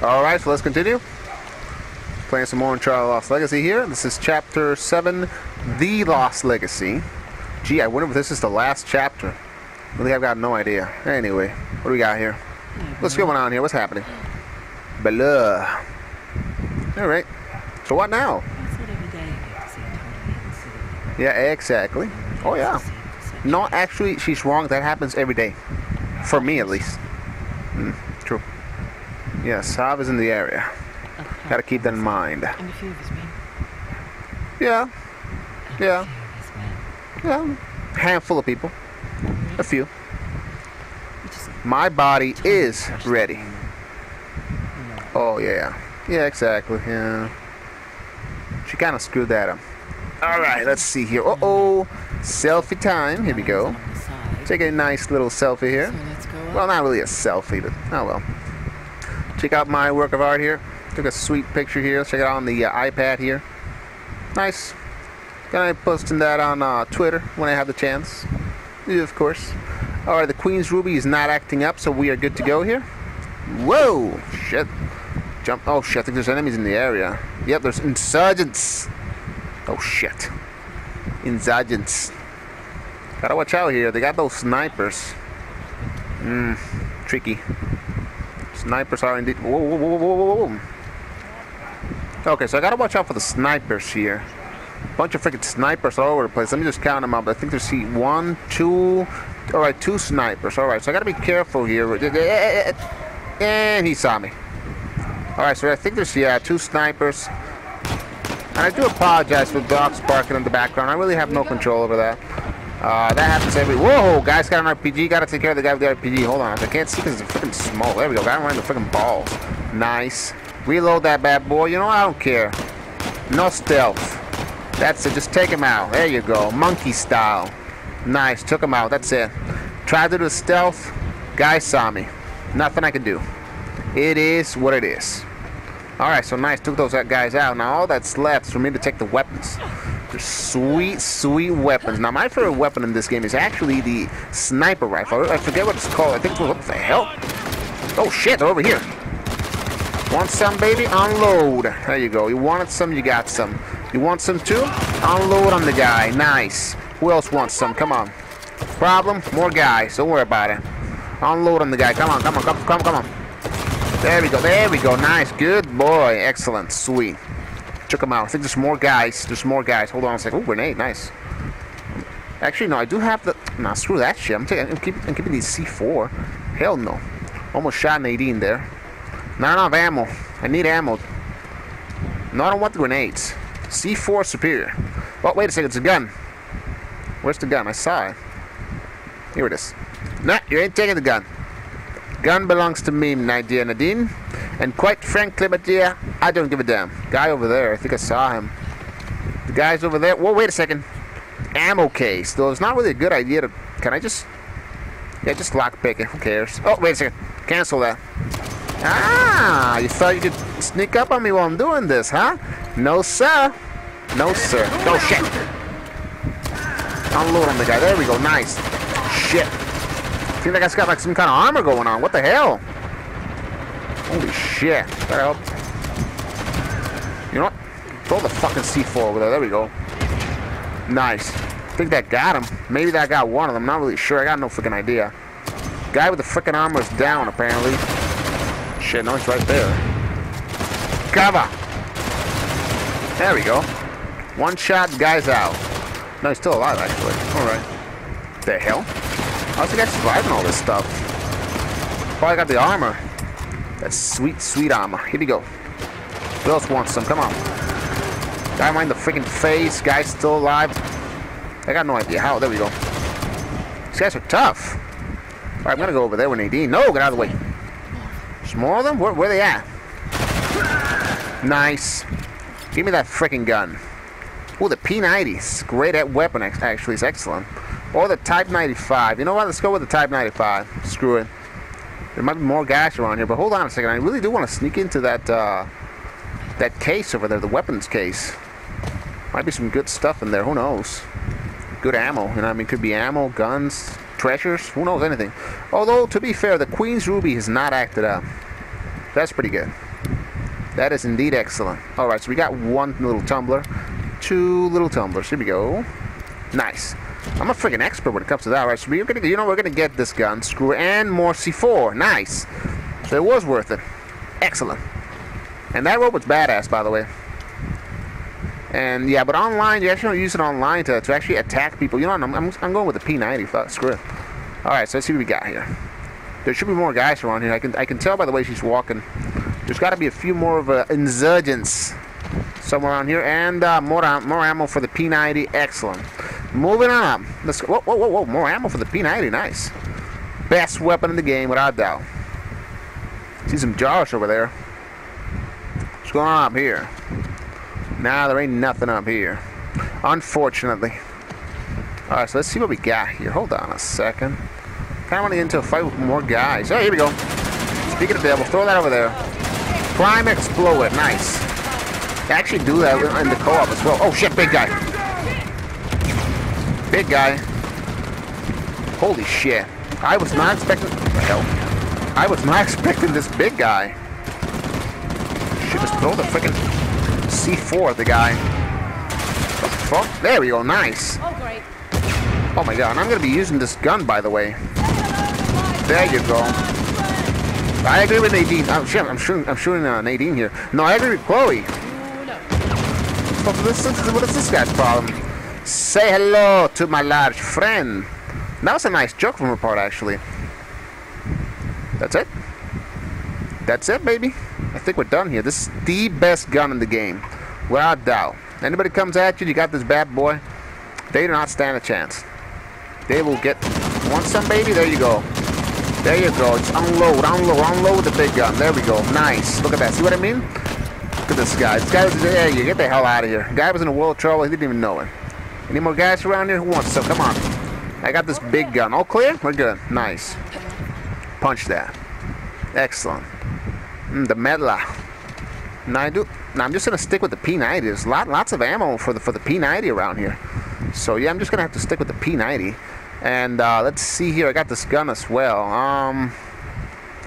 Alright, so let's continue. Playing some more Uncharted Lost Legacy here. This is Chapter 7, The Lost Legacy. Gee, I wonder if this is the last chapter. Really, I've got no idea. Anyway, what do we got here? What's going on here? What's happening? Blah. Alright. So what now? Yeah, exactly. Oh, yeah. No, actually, she's wrong. That happens every day. For me, at least. Mm, Yeah, Sav is in the area. Gotta keep that in mind. And a few of his men. Yeah, And Yeah. A few of yeah. Handful of people. A few. My body is ready. know, Oh, yeah. Yeah, exactly. Yeah. She kind of screwed that up. Alright, let's see here. Uh oh. Selfie time. Here we go. on the side. Take a nice little selfie here. So let's go Well, not really a selfie, but oh well. Check out my work of art here. Took a sweet picture here. Check it out on the uh, iPad here. Nice. Gonna be posting that on uh, Twitter when I have the chance. Yeah, of course. Alright, the Queen's Ruby is not acting up, so we are good to go here. Whoa! Shit. Jump. Oh shit, I think there's enemies in the area. Yep, there's insurgents. Oh shit. Insurgents. Gotta watch out here. They got those snipers. Mmm, tricky. Snipers are indeed. Whoa, whoa, whoa, whoa, whoa, whoa. Okay, so I gotta watch out for the snipers here. Bunch of freaking snipers all over the place. Let me just count them up. I think there's one, two. All right, two snipers. All right, so I gotta be careful here. Eh, eh, eh, and he saw me. All right, so I think there's yeah two snipers. And I do apologize for dogs barking in the background. I really have no control over that. Uh, that happens every. Whoa, guys got an RPG. Gotta take care of the guy with the RPG. Hold on, I can't see because it's freaking small. There we go. Right in the freaking balls. Nice. Reload that bad boy. You know I don't care. No stealth. That's it. Just take him out. There you go. Monkey style. Nice. Took him out. That's it. Tried to do stealth. Guy saw me. Nothing I can do. It is what it is. Alright, so nice. Took those guys out. Now all that's left is for me to take the weapons. Sweet, sweet weapons. Now my favorite weapon in this game is actually the sniper rifle. I forget what it's called. I think what the hell? Oh shit, they're over here. Want some, baby? Unload. There you go. You wanted some, you got some. You want some too? Unload on the guy. Nice. Who else wants some? Come on. Problem? More guys. Don't worry about it. Unload on the guy. Come on, come on, come, come, come on. There we go. There we go. Nice. Good boy. Excellent. Sweet. Took him out. I think there's more guys. There's more guys. Hold on a second. Oh, grenade. Nice. Actually, no. I do have the. Nah, screw that shit. I'm taking. I'm keeping. I'm keeping these C4. Hell no. Almost shot Nadine there. Not enough ammo. I need ammo. No, I don't want the grenades. C4 superior. Oh, wait a second. It's a gun. Where's the gun? I saw it. Here it is. Nah, you ain't taking the gun. Gun belongs to me, dear Nadine. And quite frankly, my dear, I don't give a damn. Guy over there, I think I saw him. The guy's over there. Whoa, wait a second. Ammo case. Though it's not really a good idea to. Can I just. Yeah, just lockpick it. Who cares? Oh, wait a second. Cancel that. Ah, you thought you could sneak up on me while I'm doing this, huh? No, sir. No, sir. Oh, shit. Unload on the guy. There we go. Nice. Shit. I like that guy's got like some kind of armor going on. What the hell? Holy shit. Gotta help. You know what? Throw the fucking C4 over there. There we go. Nice. I think that got him. Maybe that got one of them. Not really sure. I got no freaking idea. Guy with the freaking armor is down, apparently. Shit, no, he's right there. Cover! There we go. One shot, guy's out. No, he's still alive, actually. Alright. The hell? How's the guy surviving all this stuff? Probably got the armor. That sweet, sweet armor. Here we go. Who else wants some? Come on. Guy mind the freaking face. Guy's still alive. I got no idea how. There we go. These guys are tough. Alright, I'm gonna go over there with Nadine. No, get out of the way. There's more of them? Where, where they at? Nice. Give me that freaking gun. Oh, the P90. Great at weapon, actually. It's excellent. Or the Type 95. You know what? Let's go with the Type 95. Screw it. There might be more guys around here, but hold on a second. I really do want to sneak into that, uh, that case over there, the weapons case. Might be some good stuff in there. Who knows? Good ammo. You know, I mean, could be ammo, guns, treasures. Who knows anything? Although, to be fair, the Queen's Ruby has not acted up. That's pretty good. That is indeed excellent. All right, so we got one little tumbler, two little tumblers. Here we go. Nice. I'm a freaking expert when it comes to that. Right, so we're gonna, you know, we're gonna get this gun, screw, and more C4. Nice. So it was worth it. Excellent. And that robot's badass, by the way. And yeah, but online, you actually don't use it online to, to actually attack people. You know, I'm, I'm, I'm going with the P90. Fuck, screw it. All right, so let's see what we got here. There should be more guys around here. I can I can tell by the way she's walking. There's got to be a few more of insurgents somewhere around here, and uh, more more ammo for the P90. Excellent. Moving on. Let's go. Whoa, whoa, whoa, whoa! More ammo for the P90. Nice. Best weapon in the game, without doubt. See some Josh over there. What's going on up here? Nah, there ain't nothing up here. Unfortunately. Alright, so let's see what we got here. Hold on a second. Kind of want to get into a fight with more guys. Oh, here we go. Speaking of devil, throw that over there. Prime Exploder. Nice. Actually do that in the co-op as well. Oh, shit, big guy. Big guy. Holy shit. I was not expecting... What the hell? I was not expecting this big guy. Should just throw the freaking C4 at the guy. The fuck? There we go. Nice. Oh, great. Oh my god, and I'm gonna be using this gun, by the way. There you go. I agree with Nadine. Oh, shit, I'm shooting, I'm shooting uh, Nadine here. No, I agree with Chloe. Oh, no. This, what is this guy's problem? Say hello to my large friend. That was a nice joke from her part, actually. That's it. That's it, baby. I think we're done here. This is the best gun in the game. Without doubt. Anybody comes at you, you got this bad boy, they do not stand a chance. They will get... Want some, baby? There you go. There you go. Just unload, unload, unload the big gun. There we go. Nice. Look at that. See what I mean? Look at this guy. This guy was... There you Get the hell out of here. Guy was in a world of trouble. He didn't even know it. Any more guys around here? Who wants some? Come on. I got this big gun. All clear? We're good. Nice. Punch that. Excellent. Mm, the Medla. Now I do. Now I'm just gonna stick with the P90. There's lot, lots of ammo for the for the P90 around here. So yeah, I'm just gonna have to stick with the P90. And uh, let's see here. I got this gun as well. Um,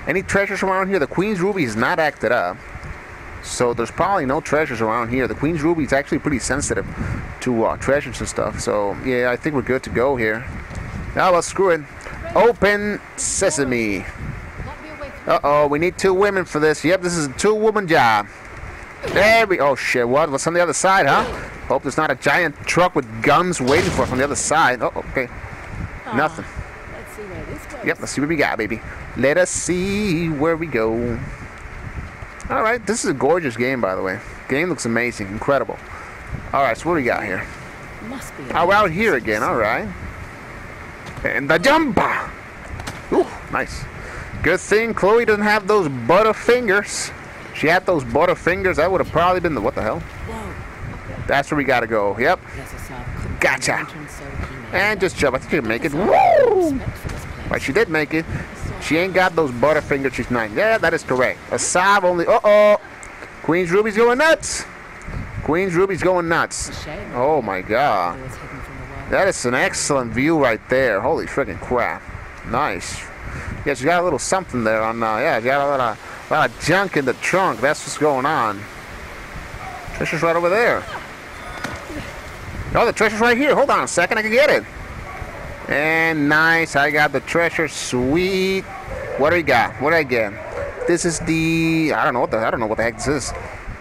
any treasures around here? The Queen's Ruby is not acted up. So there's probably no treasures around here. The Queen's Ruby is actually pretty sensitive to uh, treasures and stuff. So yeah, I think we're good to go here. Now let's screw it. Open sesame. Not be away from Uh oh, we need two women for this. Yep, this is a two woman job. There we Oh shit, what? What's on the other side, huh? Hope there's not a giant truck with guns waiting for us on the other side. Oh, okay. Ah, Nothing. Let's see where this goes. Yep, let's see what we got, baby. Let us see where we go. Alright, this is a gorgeous game, by the way. Game looks amazing, incredible. Alright, so what do we got here? Must be. Oh, out here again, alright. And the jumper! Ooh, nice. Good thing Chloe doesn't have those butter fingers. She had those butter fingers, that would have probably been the, what the hell? That's where we gotta go, yep. Yes, sir. Couldn't Gotcha. find the entrance, so he made And just jump, I think you can make it. Woo! sir. Respect for this place. Right, she did make it. She ain't got those butter fingers, she's nine. Yeah, that is correct. Asav only, uh-oh. Queen's Ruby's going nuts. Queen's Ruby's going nuts. Oh my god. That is an excellent view right there. Holy freaking crap. Nice. Yeah, she got a little something there on, uh, yeah, she got a lot of, a lot of junk in the trunk. That's what's going on. Treasure's right over there. Oh, the treasure's right here. Hold on a second, I can get it. And nice, I got the treasure. Sweet. What do we got? What do I get? This is the, I don't know what the, I don't know what the heck this is.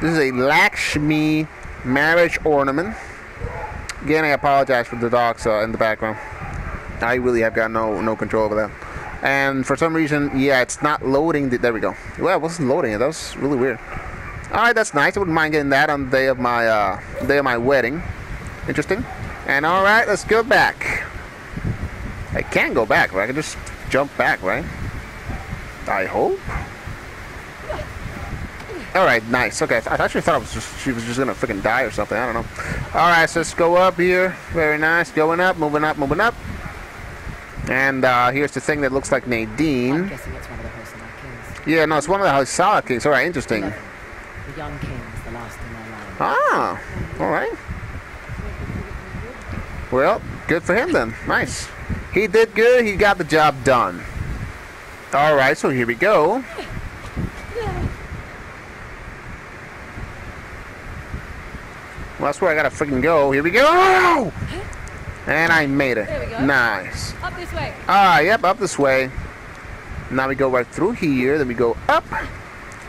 This is a Lakshmi marriage ornament. Again, I apologize for the dogs uh, in the background. I really have got no no control over that. And for some reason, yeah, it's not loading. The, there we go. Well, it wasn't loading. That was really weird. All right, that's nice. I wouldn't mind getting that on the day of my uh, day of my wedding. Interesting. And all right, let's go back. I can go back, right? I can just jump back, right? I hope. All right, nice. Okay, I actually thought it was just, she was just gonna freaking die or something. I don't know. All right, so let's go up here. Very nice. Going up, moving up, moving up. And uh, here's the thing that looks like I'm Nadine. guessing it's one of the Hoysala kings. Yeah, no, it's one of the Hoysala kings. All right, interesting. Eleven. The young kings, the last in their line. Ah, all right. Well, good for him then. Nice. He did good. He got the job done. All right, so here we go. Well, that's where I gotta freaking go. Here we go! And I made it. There we go. Nice. Up this way. Ah, yep, up this way. Now we go right through here, then we go up.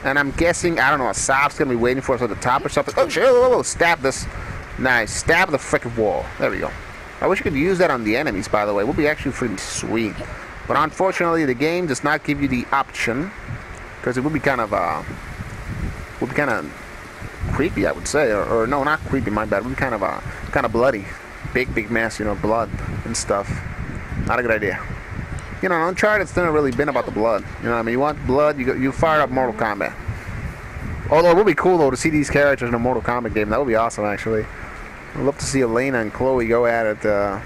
And I'm guessing, I don't know, Asav's gonna be waiting for us at the top or something. Oh, shit, whoa, whoa, whoa, stab this. Nice, stab the freaking wall. There we go. I wish you could use that on the enemies, by the way. It would be actually pretty sweet. But unfortunately, the game does not give you the option. Because it would be kind of, uh, would be kind of creepy, I would say. Or, or no, not creepy, my bad. It would be kind of, uh, kind of bloody. Big, big mess, you know, blood and stuff. Not a good idea. You know, Uncharted, it's never really been about the blood. You know what I mean? You want blood, you, go, you fire up Mortal Kombat. Although it would be cool, though, to see these characters in a Mortal Kombat game. That would be awesome, actually. I'd love to see Elena and Chloe go at it uh,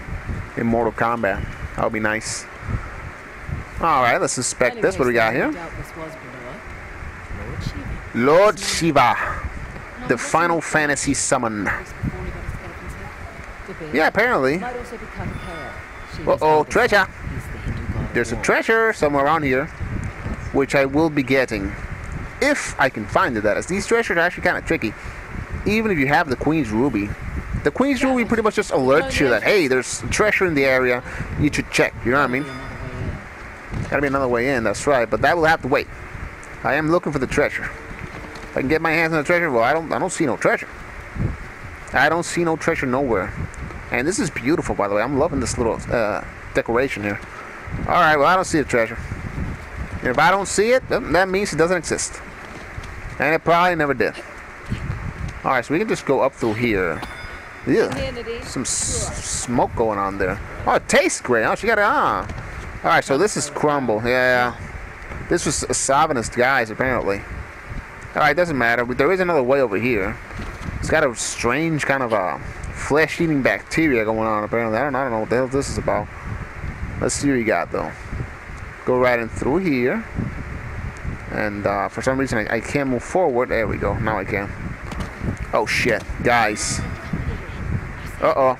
in Mortal Kombat. That would be nice. Alright, let's inspect this. What do we got here? Lord Shiva. The Final Fantasy summon. Yeah, apparently. Uh-oh, treasure. There's a treasure somewhere around here, which I will be getting. If I can find it, that is. These treasures are actually kind of tricky. Even if you have the Queen's Ruby. The Queen's Ruby pretty much just alerts you that, hey, there's treasure in the area. You should check. You know what I mean? Gotta be another way in, that's right. But that will have to wait. I am looking for the treasure. If I can get my hands on the treasure, well, I don't, I don't see no treasure. I don't see no treasure nowhere. And this is beautiful, by the way. I'm loving this little uh, decoration here. All right, well, I don't see the treasure. And if I don't see it, that means it doesn't exist. And it probably never did. All right, so we can just go up through here. Yeah. Some s- smoke going on there. Oh, it tastes great. Oh, she got it on. All right, so this is crumble. Yeah. This was a Savinist guys, apparently. All right, doesn't matter. But there is another way over here. It's got a strange kind of uh, flesh-eating bacteria going on, apparently. I don't, I don't know what the hell this is about. Let's see what you got, though. Go right in through here. And uh, for some reason, I, I can't move forward. There we go. Now I can. Oh, shit. Guys. Uh-oh.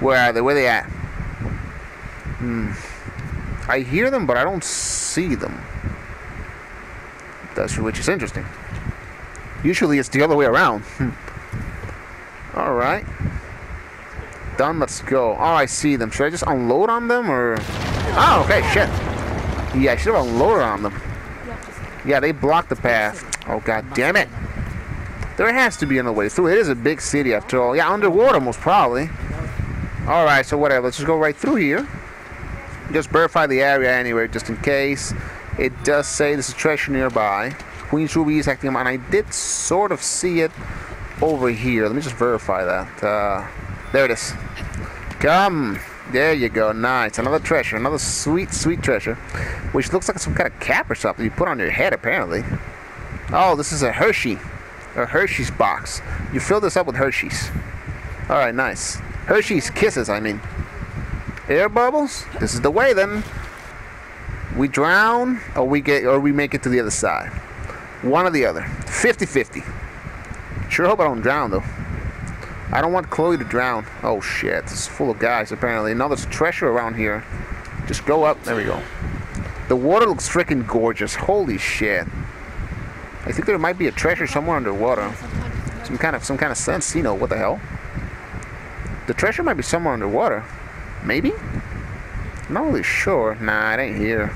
Where are they? Where they at? Hmm. I hear them, but I don't see them. That's which is interesting. Usually it's the other way around. Hmm. All right. Done. Let's go. Oh, I see them. Should I just unload on them or? Oh, okay. Shit. Yeah, I should have unloaded on them. Yeah, they blocked the path. Oh, god damn it. There has to be another way through. It is a big city after all. Yeah, underwater most probably. Alright, so whatever. Let's just go right through here. Just verify the area anyway, just in case. It does say there's a treasure nearby. Queen's Ruby is acting on. I did sort of see it over here. Let me just verify that. Uh, there it is. Come. There you go. Nice. Another treasure. Another sweet, sweet treasure. Which looks like some kind of cap or something you put on your head, apparently. Oh, this is a Hershey. A Hershey's box. You fill this up with Hershey's. Alright, nice. Hershey's Kisses, I mean. Air bubbles? This is the way then. We drown or we get or we make it to the other side. One or the other. 50-50. Sure hope I don't drown though. I don't want Chloe to drown. Oh shit, this is full of guys apparently. Now there's treasure around here. Just go up. There we go. The water looks freaking gorgeous. Holy shit. I think there might be a treasure somewhere underwater. Some kind of some kind of sense, you know, what the hell? The treasure might be somewhere underwater. Maybe? I'm not really sure. Nah, it ain't here.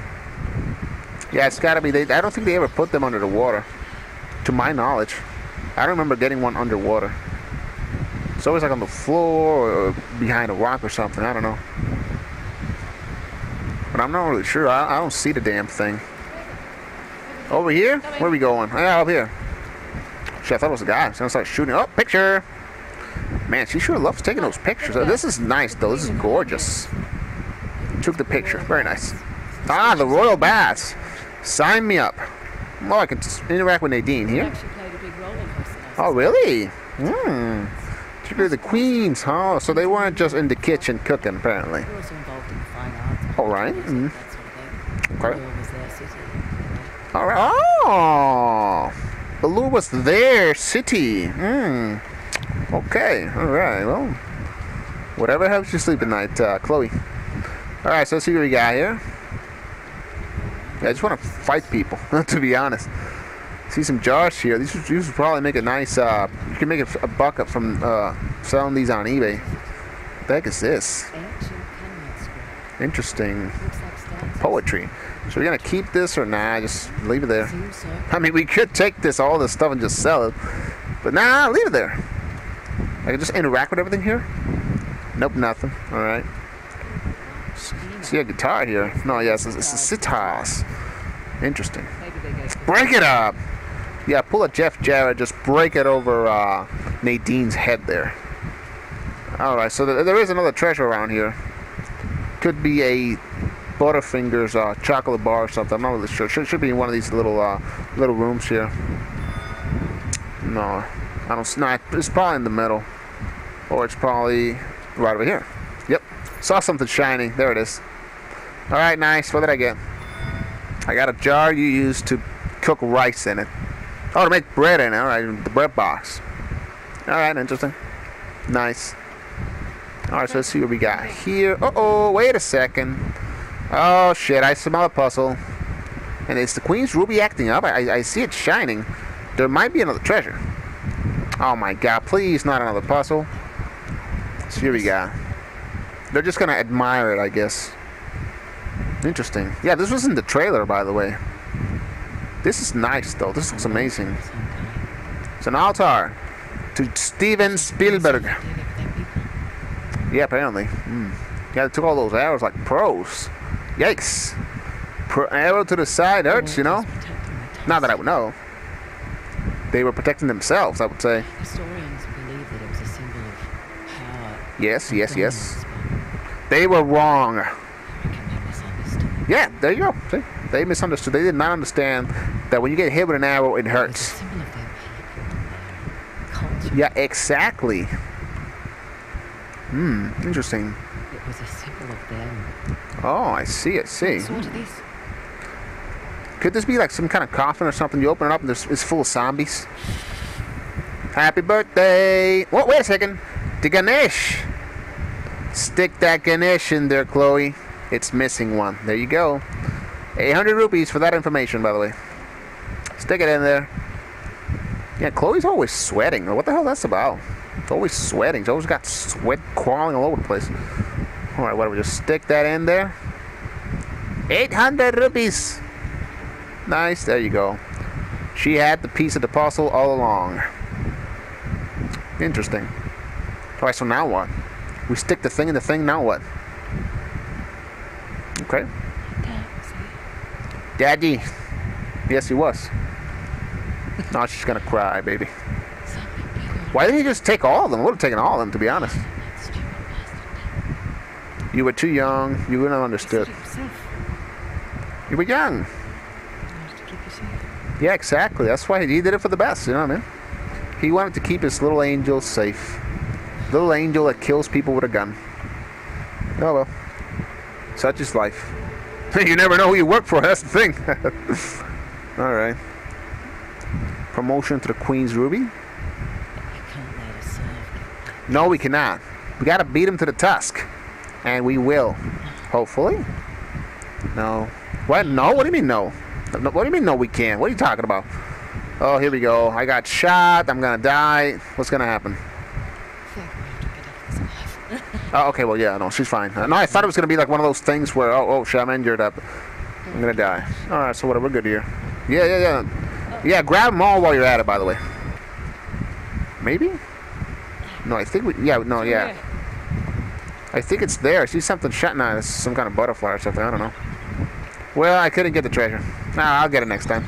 Yeah, it's gotta be. They, I don't think they ever put them under the water. To my knowledge. I don't remember getting one underwater. It's always like on the floor or behind a rock or something. I don't know. But I'm not really sure. I, I don't see the damn thing. Over here? Where are we going? Yeah, up here. Shit, I thought it was a guy. So I started shooting. Oh, picture! Man, she sure loves taking those pictures. Oh, this is nice, though. This is gorgeous. Took the picture. Very nice. Ah, the Royal Baths. Sign me up. Well, I can interact with Nadine here. actually played a big role in Hoysala. Oh, really? Hmm. She the queens, huh? So they weren't just in the kitchen cooking, apparently. We're also involved in the. All right. Mm. That sort of thing. Okay. Belur was their city. Oh, Belur was their city. Hmm. Okay. All right. Well, whatever helps you sleep at night, uh, Chloe. All right. So let's see what we got here. Yeah, I just want to fight people, to be honest. See some jars here. These would, probably make a nice. Uh, you can make a, a buck up from uh, selling these on eBay. What the heck is this? Ancient Kannada script. Interesting Looks like stanzas. poetry. So we're gonna keep this or nah? Just leave it there. So. I mean, we could take this all this stuff and just sell it, but nah, leave it there. I can just interact with everything here. Nope, nothing. All right. See a guitar here? No, yes, it's, it's a sitars. Interesting. Maybe they gave Break it up. Yeah, pull a Jeff Jarrett, just break it over uh, Nadine's head there. All right, so th- there is another treasure around here. Could be a Butterfingers uh, chocolate bar or something. I'm not really sure. Should, should be in one of these little uh, little rooms here. No, I don't. No, it's probably in the middle, or it's probably right over here. Yep, saw something shiny. There it is. All right, nice. What did I get? I got a jar you use to cook rice in it. Oh, to make bread in it. All right, the bread box. All right, interesting. Nice. All right, so let's see what we got here. Uh oh, wait a second. Oh shit, I smell a puzzle. And it's the Queen's Ruby acting up. I, I- see it shining. There might be another treasure. Oh my god, please not another puzzle. So here we go. They're just gonna admire it, I guess. Interesting. Yeah, this was in the trailer, by the way. This is nice, though. This looks amazing. It's an altar to Steven Spielberg. Yeah, apparently. Mm. Yeah, they took all those arrows like pros. Yikes. Pro arrow to the side hurts, you know? Not that I would know. They were protecting themselves, I would say. Historians believe that it was a symbol of power. Yes, yes, yes. They were wrong. but I reckon they misunderstood. Yeah, there you go. See? They misunderstood. They did not understand that when you get hit with an arrow, it It was a hurts. symbol of their people and their culture. Yeah, exactly. Hmm, interesting. It was a symbol of them. Oh, I see, I see. So what are these? Could this be like some kind of coffin or something? You open it up and there's, it's full of zombies. Happy birthday! Whoa, wait a second. The Ganesh. Stick that Ganesh in there, Chloe. It's missing one. There you go. 800 rupees for that information, by the way. Stick it in there. Yeah, Chloe's always sweating. What the hell that's about? It's always sweating. She's always got sweat crawling all over the place. All right, what don't we just stick that in there? 800 rupees. Nice, there you go. She had the piece of the puzzle all along. Interesting. Alright, so now what? We stick the thing in the thing, now what? Okay. Dad. Daddy. Yes, he was. now she's gonna cry, baby. Why didn't he just take all of them? I would have taken all of them, to be honest. That stupid bastard. You were too young. You wouldn't have understood. said it himself. You were young. You wanted to keep you safe. Yeah, exactly. That's why he did it for the best, you know what I mean? He wanted to keep his little angel safe. Little angel that kills people with a gun. Oh well. Such is life. you never know who you work for, that's the thing. Alright. Promotion to the Queen's Ruby? You can't let us serve. No, we cannot. We gotta beat him to the tusk. And we will. Hopefully. No. What? No? What do you mean no? What do you mean no we can't? What are you talking about? Oh, here we go. I got shot. I'm gonna die. What's gonna happen? Oh, okay. Well, yeah. No, she's fine. No, I thought it was gonna be like one of those things where oh, oh, shit, I'm injured. Up. I'm gonna die. All right. So what? We're good here. Yeah, yeah, yeah. Yeah. Grab them all while you're at it. By the way. Maybe. No, I think we. Yeah. No. Yeah. I think it's there. I see something shut now. It's some kind of butterfly or something. I don't know. Well, I couldn't get the treasure. Nah, I'll get it next time.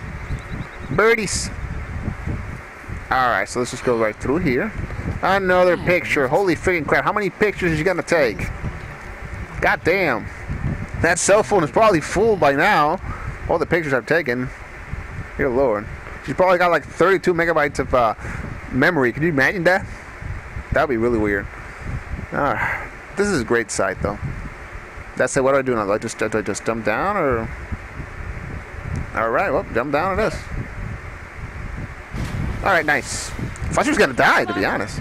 Birdies. Alright, so let's just go right through here. Another picture. Holy freaking crap. How many pictures is you gonna take? God damn. That cell phone is probably full by now. All the pictures I've taken. Dear Lord. She's probably got like 32 megabytes of uh, memory. Can you imagine that? That'd be really weird. Ah, this is a great site though. That's it. What do I do now? Do I just do I just jump down or? All right. Well, jump down it is. All right. Nice. I Thought she was gonna die, to be honest.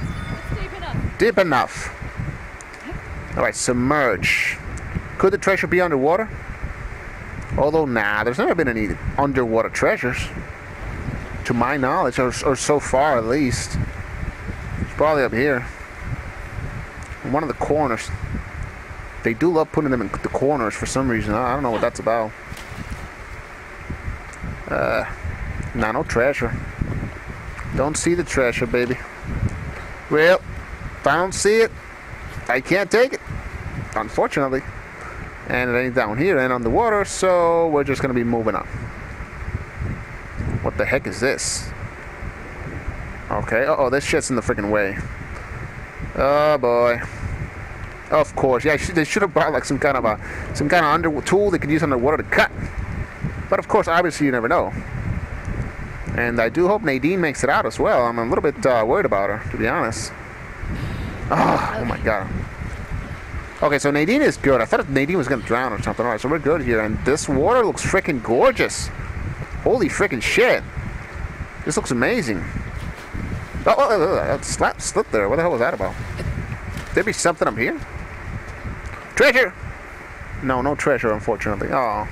Deep enough. Deep enough. All right. Submerge. Could the treasure be underwater? Although, nah. There's never been any underwater treasures. to my knowledge, or, or so far at least. It's probably up here. One of the corners. They do love putting them in the corners for some reason. I don't know what that's about. Uh, nah, no treasure. Don't see the treasure, baby. Well, if I don't see it, I can't take it. Unfortunately. And it ain't down here and on the water, so we're just gonna be moving on. What the heck is this? Okay, uh oh, this shit's in the freaking way. Oh boy. Of course, yeah, they should have brought like some kind of a some kind of under tool they could use underwater to cut. But of course, obviously, you never know. And I do hope Nadine makes it out as well. I'm a little bit uh, worried about her, to be honest. Oh, oh my god. Okay, so Nadine is good. I thought Nadine was gonna drown or something. Alright, so we're good here. And this water looks freaking gorgeous. Holy freaking shit. This looks amazing. Oh, oh, oh, oh slap slip there. What the hell was that about? There be something up here? Treasure! No, no treasure, unfortunately. Oh.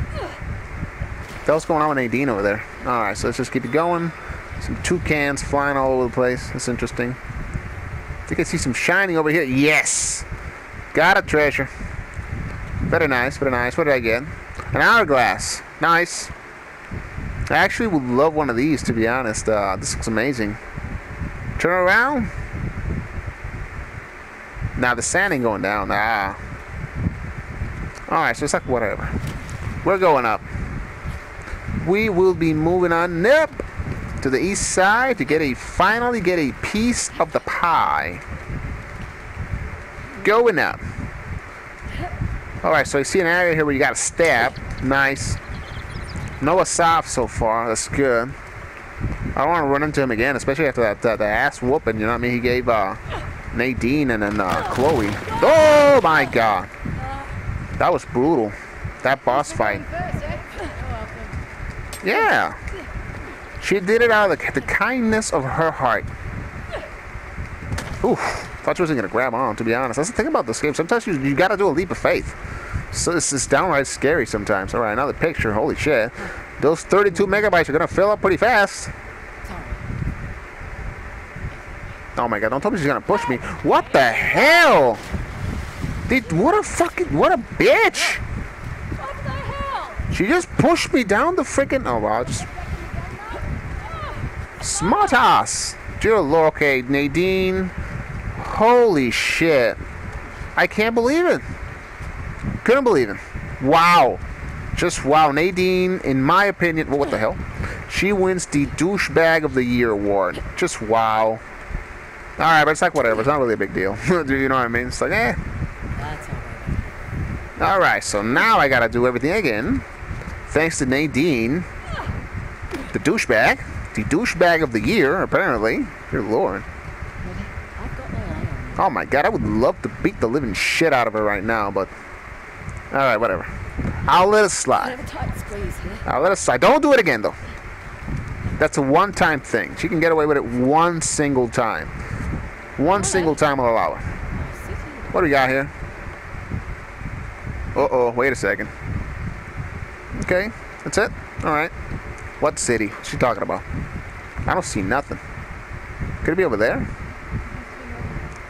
What's going on with Nadine over there? Alright, so let's just keep it going. Some toucans flying all over the place. That's interesting. I think I see some shining over here. Yes! Got a treasure. Very nice, very nice. What did I get? An hourglass. Nice. I actually would love one of these, to be honest. Uh, this looks amazing. Turn around. Now the sand ain't going down. Ah. Alright, so it's like whatever. We're going up. We will be moving on up to the east side to get a finally get a piece of the pie. Going up. Alright, so you see an area here where you got a stab. Nice. No Asav so far. That's good. I don't want to run into him again, especially after that, that, ass whooping. You know what I mean? He gave uh, Nadine and then uh, Chloe. Oh my god. That was brutal. That boss fight. Yeah. She did it out of the, the kindness of her heart. Oof. Thought she wasn't going to grab on, to be honest. That's the thing about this game. Sometimes you, you got to do a leap of faith. So this is downright scary sometimes. All right, another picture. Holy shit. Those 32 megabytes are going to fill up pretty fast. Oh my god, don't tell me she's going to push me. What the hell? Dude, what a fucking, what a bitch. What the hell? She just pushed me down the freaking, oh wow, just. Smart ass. Dear Lord, okay, Nadine. Holy shit. I can't believe it. Couldn't believe it. Wow. Just wow. Nadine, in my opinion, well, what the hell? She wins the douchebag of the year award. Just wow. All right, but it's like whatever. It's not really a big deal. do you know what I mean? It's like, eh. Alright. So now I gotta do everything again. Thanks to Nadine, the douchebag, the douchebag of the year, apparently. Dear Lord. I've got my eye on you. Oh my god, I would love to beat the living shit out of her right now, but. Alright, whatever. I'll let it slide. have a tight. I'll let it slide. Don't do it again, though. That's a one time thing. She can get away with it one single time. One single time I'll allow her. What do we got here? Uh oh, wait a second. Okay, that's it? Alright. What city? What's she talking about? I don't see nothing. Could it be over there?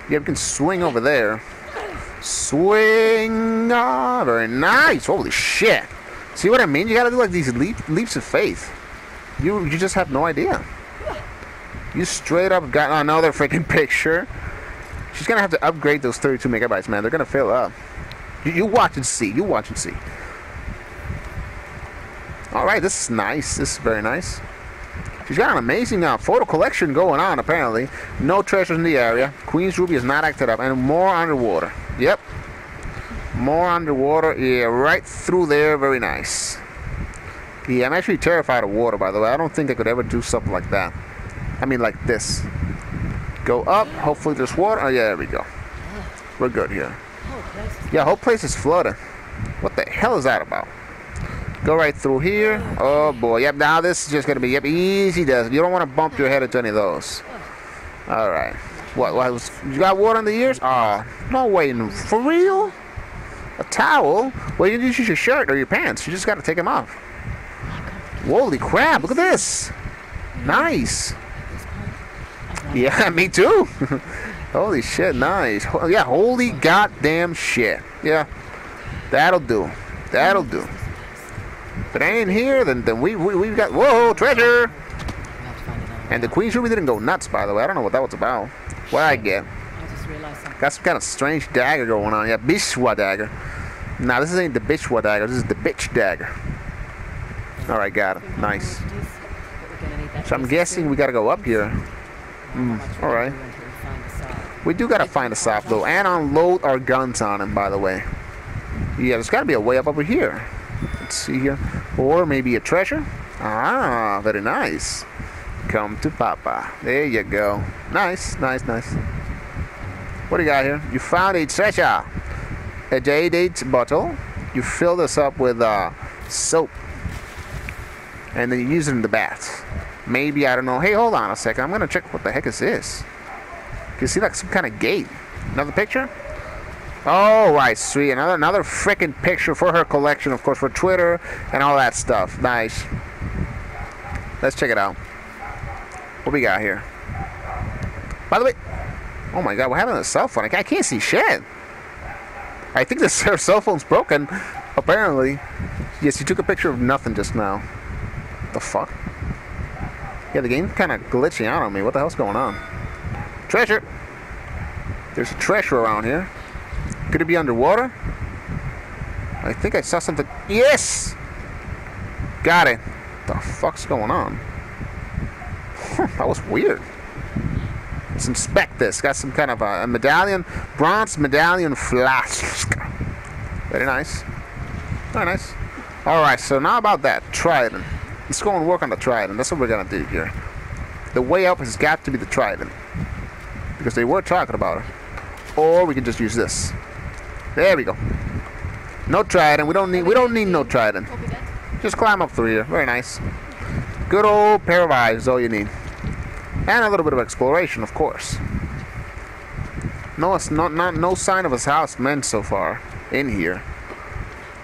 Yeah, we can swing over there. Swing! Ah, very nice. Holy shit. See what I mean? You gotta do like these leap, leaps of faith. You you just have no idea. You straight up got another freaking picture. She's gonna have to upgrade those 32 megabytes, man. They're gonna fill up. You, you watch and see. You watch and see. All right, this is nice. This is very nice. She's got an amazing uh, photo collection going on, apparently. No treasures in the area. Queen's Ruby is not acted up. And more underwater. Yep. More underwater. Yeah, right through there. Very nice. Yeah, I'm actually terrified of water, by the way. I don't think I could ever do something like that. I mean, like this. Go up. Hopefully there's water. Oh, yeah, there we go. We're good here. Yeah, whole place is flooded. What the hell is that about? Go right through here. Oh boy. Yep. Now this is just gonna be yep easy does. You don't want to bump your head into any of those. All right. What? What? was- You got water in the ears? Ah, no way. For real? A towel? Well, you just use your shirt or your pants. You just got to take them off. Holy crap! Look at this. Nice. Yeah, me too. holy shit, nice. Yeah, holy goddamn shit. Yeah, that'll do. That'll do. If it ain't here, then then we we we've got whoa treasure. we'll have to find another And the Queen's Ruby didn't go nuts, by the way. I don't know what that was about. What I get? I just realized something. Got some kind of strange dagger going on. Yeah, Bishwa dagger. Nah, this ain't the Bishwa dagger. This is the bitch dagger. All right, got it. Nice. But we're gonna need that So I'm guessing we gotta go up here. Hmm, how much We do gotta find Asav though, and unload our guns on him. By the way. Yeah, there's gotta be a way up over here. Let's see here, or maybe a treasure. Ah, very nice. Come to Papa. There you go. Nice, nice, nice. What do you got here? You found a treasure. A jade bottle. You fill this up with uh, soap, and then you use it in the bath. Maybe I don't know. Hey, hold on a second. I'm gonna check what the heck is this. You see like some kind of gate. Another picture? Oh, right, sweet. Another another freaking picture for her collection, of course, for Twitter and all that stuff. Nice. Let's check it out. What we got here? By the way, oh my god, we're having a cell phone. I can't, I can't see shit. I think this her cell phone's broken. Apparently. Yes, you took a picture of nothing just now. The fuck? Yeah, the game's kind of glitching out on me. What the hell's going on? Treasure. There's a treasure around here. Could it be underwater? I think I saw something. Yes! Got it. The fuck's going on? That was weird. Let's inspect this. Got some kind of a, a medallion, bronze medallion flask. Very nice. Very nice. All right. So now about that trident. Let's go and work on the trident. That's what we're gonna do here. The way up has got to be the trident because they were talking about it. Or we can just use this. There we go. No trident. We don't need. We don't need no trident. Just climb up through here. Very nice. Good old pair of eyes is all you need. And a little bit of exploration, of course. No, it's not, not no sign of a house men so far in here.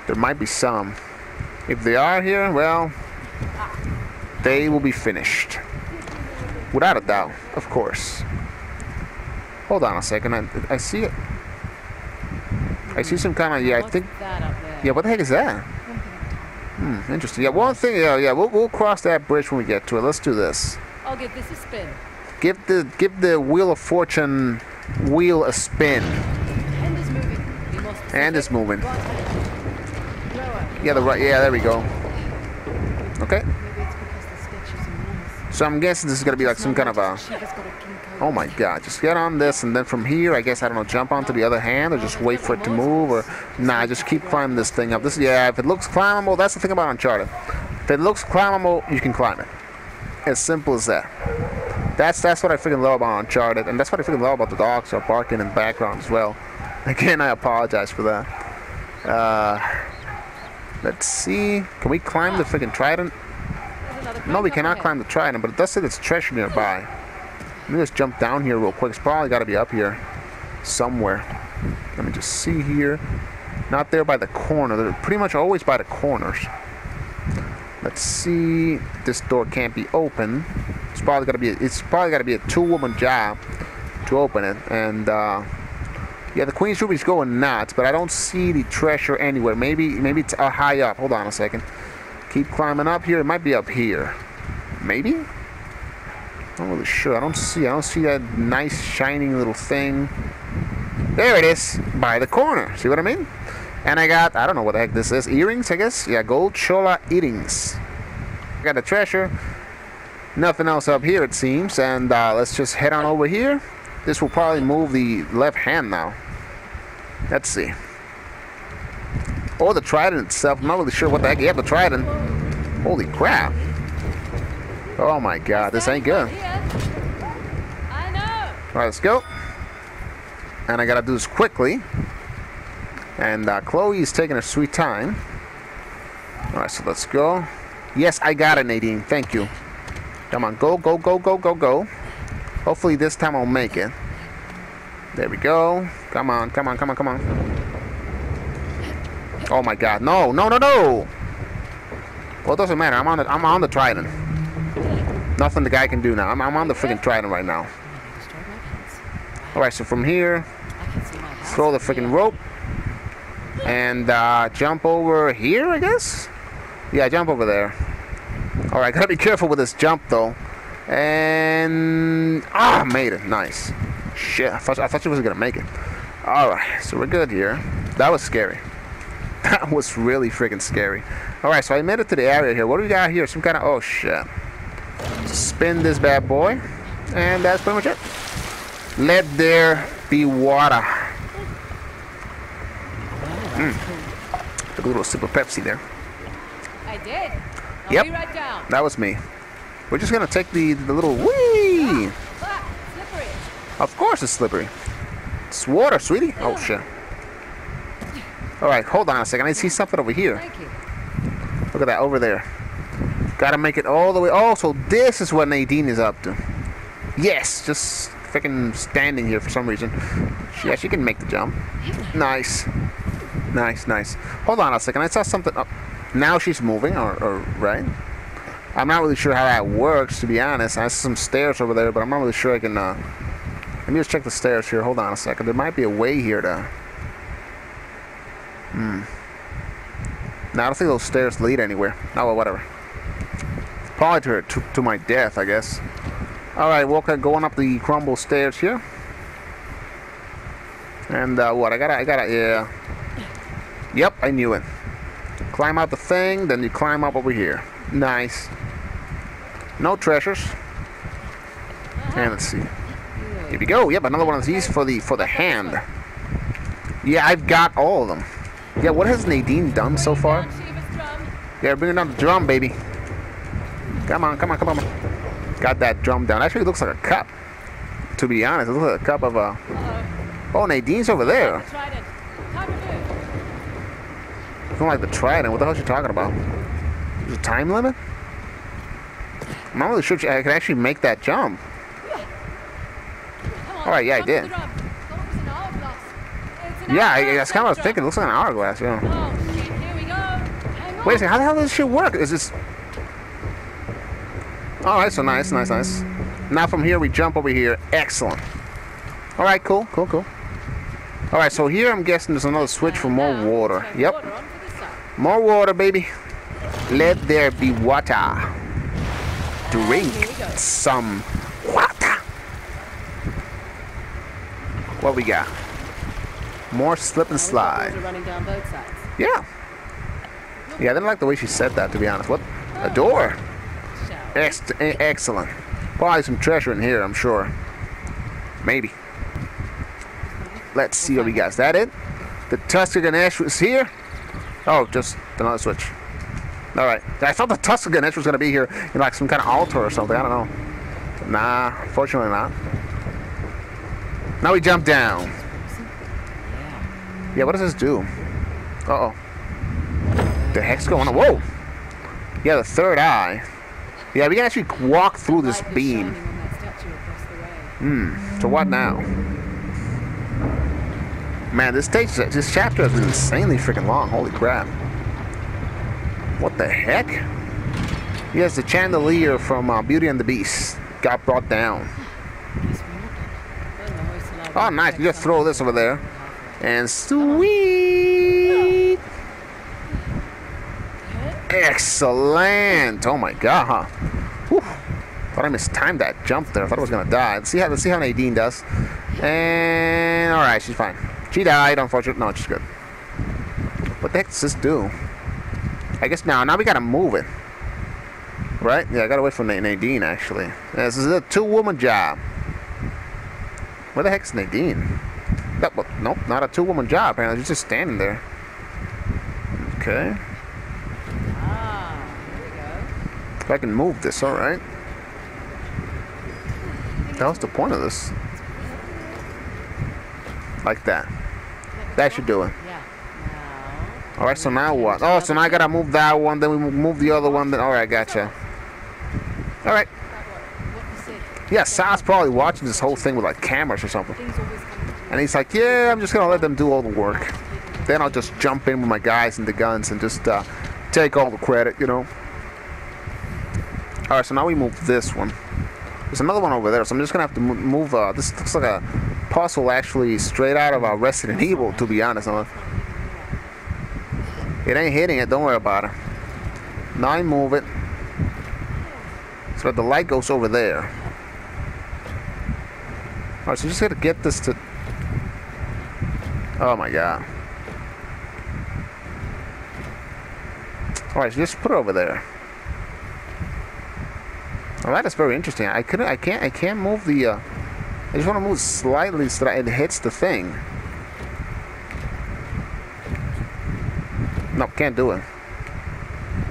There might be some. If they are here, well, they will be finished. Without a doubt, of course. Hold on a second. I, I see it. I see some kind of yeah. I think that up there? yeah. What the heck is that? Hmm. Interesting. Yeah. One thing. Yeah. Yeah. We'll, we'll cross that bridge when we get to it. Let's do this. I'll give this a spin. Give the give the wheel of fortune wheel a spin. Hand is moving. Be more specific. And it's moving. Right hand. Lower. Yeah. The right. Yeah. There we go. Okay. Maybe it's because the sketch is enormous. So I'm guessing this is gonna be like some kind of a. Oh my god, just get on this and then from here, I guess, I don't know, jump onto the other hand or just wait for it to move or. Nah, just keep climbing this thing up. This, yeah, if it looks climbable, that's the thing about Uncharted. If it looks climbable, you can climb it. As simple as that. That's that's what I freaking love about Uncharted, and that's what I freaking love about the dogs are barking in the background as well. Again, I apologize for that. Uh, let's see. Can we climb the freaking trident? No, we cannot climb the trident, but it does say there's treasure nearby. Let me just jump down here real quick. It's probably got to be up here somewhere. Let me just see here. Not there by the corner. They're pretty much always by the corners. Let's see. This door can't be open. It's probably got to be. It's probably got to be a two-woman job to open it. And uh, yeah, the Queen's Ruby's going nuts, but I don't see the treasure anywhere. Maybe maybe it's uh, high up. Hold on a second. Keep climbing up here. It might be up here. Maybe. Not really sure. I don't see. I don't see that nice shining little thing. There it is, by the corner. See what I mean? And I got. I don't know what the heck this is. Earrings, I guess. Yeah, gold chola earrings. Got the treasure. Nothing else up here, it seems. And uh, let's just head on over here. This will probably move the left hand now. Let's see. Or the trident itself. I'm not really sure what the heck. Yeah, the trident. Holy crap. Oh my god, this ain't good. Alright, let's go. And I gotta do this quickly. And uh, Chloe is taking her sweet time. Alright, so let's go. Yes, I got it, Nadine. Thank you. Come on, go, go, go, go, go, go. Hopefully this time I'll make it. There we go. Come on, come on, come on, come on. Oh my god, no, no, no, no! Well, it doesn't matter. I'm on the, I'm on the trident. Nothing the guy can do now. I'm, I'm on the freaking trident right now. Oh, they destroyed my pants. All right, so from here, throw the freaking rope and uh, jump over here, I guess. Yeah, jump over there. All right, gotta be careful with this jump though. And ah, made it. Nice. Shit, I thought I thought she wasn't gonna make it. All right, so we're good here. That was scary. That was really freaking scary. All right, so I made it to the area here. What do we got here? Some kind of oh shit. Spin this bad boy, and that's pretty much it. Let there be water. Took a little sip of Pepsi there. I did. I'll Yep. right down. That was me. We're just gonna take the the little wee. Ah, slippery. Of course it's slippery. It's water, sweetie. Oh shit. All right, hold on a second. I see something over here. Thank you. Look at that over there. Gotta make it all the way. Oh, so this is what Nadine is up to. Yes, just freaking standing here for some reason. She, yeah, she can make the jump. Nice. Nice, nice. Hold on a second. I saw something up. Now she's moving, or, or right? I'm not really sure how that works, to be honest. I see some stairs over there, but I'm not really sure I can. Uh... Let me just check the stairs here. Hold on a second. There might be a way here to. Hmm. No, I don't think those stairs lead anywhere. Oh, well, whatever. Probably to, to, to my death, I guess. Alright, Walker going up the crumble stairs here. And uh, what? I gotta, I gotta, yeah. Yep, I knew it. Climb out the thing, then you climb up over here. Nice. No treasures. And let's see. Here we go. Yep, another one of these for the for the hand. Yeah, I've got all of them. Yeah, what has Nadine done so far? Down Shiva's drum. Yeah, bring down the drum, baby. Come on, come on, come on. Got that drum down. Actually, it looks like a cup. To be honest, it looks like a cup of a. Uh-oh. Oh, Nadine's over there. Trident. Time to move. Looking like the trident. What the hell is she talking about? There's a time limit? I'm not really sure I could actually make that jump. Come. All right, yeah, I did. the drum. Go up, it's an hourglass. It's an Yeah, I, that's kind of what I was thinking. It looks like an hourglass, yeah. Oh, shit. Here we go. Wait a second, how the hell does this shit work? Is this. Oh, Alright, so nice, nice, nice. Now from here we jump over here. Excellent. Alright, cool, cool, cool. Alright, so here I'm guessing there's another switch for more water. Yep. water on for this side. More water, baby. Let there be water. Drink Here we go. some water. What we got? More slip and slide. Water running down both sides. Yeah. Yeah, I didn't like the way she said that, to be honest. What? A oh. door? Ex- excellent. Probably some treasure in here, I'm sure. Maybe. Let's see what we got. Is that it? The Tusk of Ganesh was here? Oh, just another switch. Alright. I thought the Tusk of Ganesh was going to be here in like some kind of altar or something. I don't know. Nah, fortunately not. Now we jump down. Yeah. What does this do? Uh oh. The heck's going on? Whoa! Yeah, the third eye. Yeah, we can actually walk through this beam. shining on that statue across the way. Hmm. So what now? Man, this stage, this chapter has been insanely freaking long. Holy crap! What the heck? Yes, the chandelier from uh, Beauty and the Beast got brought down. Yes, we're not done. Well, the hoist allowed Oh, nice. You just throw this over there. And sweet. Excellent. Oh my god. Whew. Thought I mistimed that jump there. I thought I was gonna die. Let's see how let's see how Nadine does. And all right, she's fine. She died, unfortunately. No, she's good. What the heck does this do? I guess now now we gotta move it. Right? Yeah, I gotta wait for Nadine actually. Yeah, This is a two-woman job. Where the heck's Nadine? Nope, not a two-woman job. Apparently, she's just standing there. Okay. Ah, here we go. If I can move this, all right. That was the point of this. Like that. That should do it. Yeah. Now. All right. So now what? Oh, so now I gotta move that one. Then we move the other one. Then all right, gotcha. All right. What you said. Yeah, Sal's probably watching this whole thing with like cameras or something. To And he's like, yeah, I'm just gonna let them do all the work. Then I'll just jump in with my guys and the guns and just uh, take all the credit, you know. All right, so now we move this one. There's another one over there, so I'm just gonna have to move. Uh, this looks like a puzzle actually straight out of uh, Resident Evil, to be honest. Huh? It ain't hitting it. Don't worry about it. Now I move it so the light goes over there. All right, so just gotta get this to. Oh my god. All right, so just put it over there. All right, that's very interesting. I couldn't. I can't. I can't move the. Uh, I just want to move slightly so that it hits the thing. No, can't do it.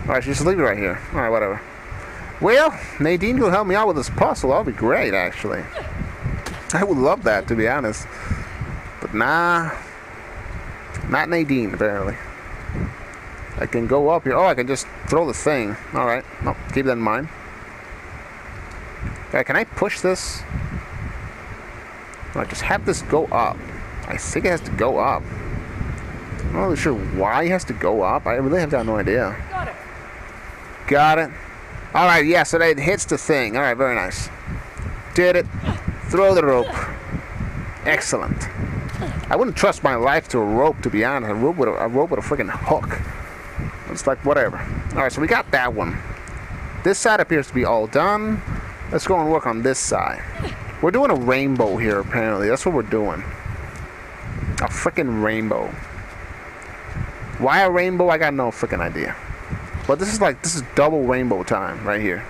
All right, so just leave it right here. All right, whatever. Well, Nadine will help me out with this puzzle. That'll be great, actually. I would love that, to be honest. But nah, not Nadine, apparently. I can go up here. Oh, I can just throw the thing. All right. No, keep that in mind. Can I push this? I just have this go up. I think it has to go up. I'm not really sure why it has to go up. I really have got no idea. Got it. Got it. All right, yeah, so that it hits the thing. All right, very nice. Did it. Throw the rope. Excellent. I wouldn't trust my life to a rope, to be honest. A rope with a, a rope with a freaking hook. It's like whatever. All right, so we got that one. This side appears to be all done. Let's go and work on this side. We're doing a rainbow here, apparently. That's what we're doing. A freaking rainbow. Why a rainbow? I got no freaking idea. But this is like this is double rainbow time right here.